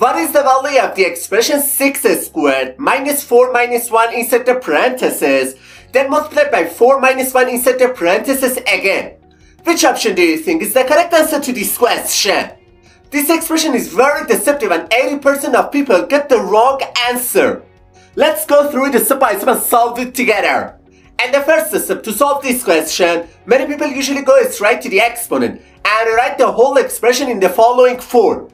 What is the value of the expression 6 squared minus 4 minus 1 inside the parentheses, then multiplied by 4 minus 1 inside the parentheses again? Which option do you think is the correct answer to this question? This expression is very deceptive and 80% of people get the wrong answer. Let's go through it step by step and solve it together. And the first step to solve this question, many people usually go straight to the exponent and write the whole expression in the following form.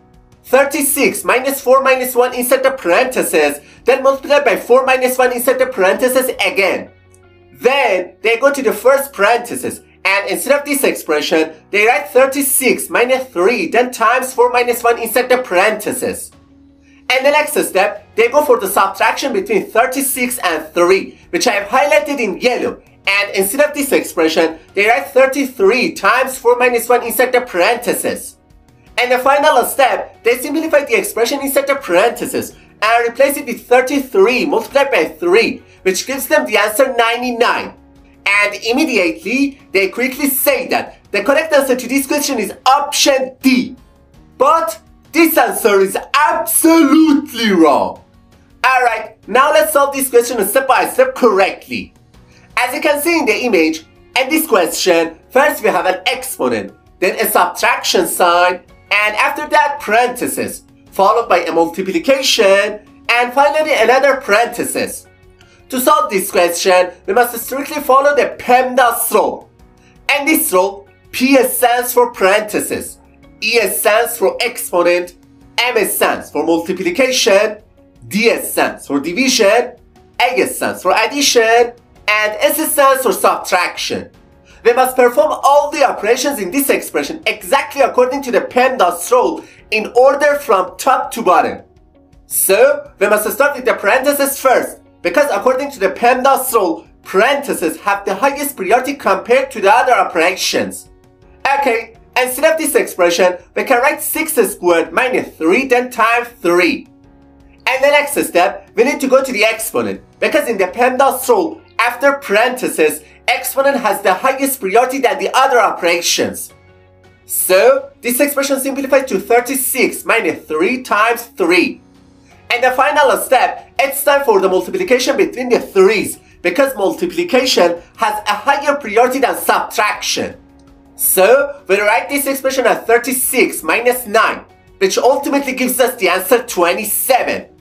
36 minus 4 minus 1 inside the parentheses, then multiply by 4 minus 1 inside the parentheses again. Then they go to the first parenthesis and instead of this expression, they write 36 minus 3 then times 4 minus 1 inside the parentheses. And the next step, they go for the subtraction between 36 and 3, which I have highlighted in yellow. And instead of this expression, they write 33 times 4 minus 1 inside the parentheses. And the final step, they simplify the expression inside the parentheses and replace it with 33 multiplied by 3, which gives them the answer 99. And immediately, they quickly say that the correct answer to this question is option D. But this answer is absolutely wrong. Alright, now let's solve this question step by step correctly. As you can see in the image, in this question, first we have an exponent, then a subtraction sign, and after that parenthesis, followed by a multiplication, and finally another parenthesis. To solve this question, we must strictly follow the PEMDAS rule. And this rule, P stands for parenthesis, E stands for exponent, M stands for multiplication, D stands for division, A stands for addition, and S stands for subtraction. We must perform all the operations in this expression exactly according to the PEMDAS rule in order from top to bottom. So, we must start with the parentheses first, because according to the PEMDAS rule, parentheses have the highest priority compared to the other operations. Okay, instead of this expression, we can write 6 squared minus 3 then times 3. And the next step, we need to go to the exponent, because in the PEMDAS rule, after parentheses, exponent has the highest priority than the other operations. So, this expression simplifies to 36 minus 3 times 3. And the final step, it's time for the multiplication between the 3's because multiplication has a higher priority than subtraction. So, we write this expression as 36 minus 9, which ultimately gives us the answer 27.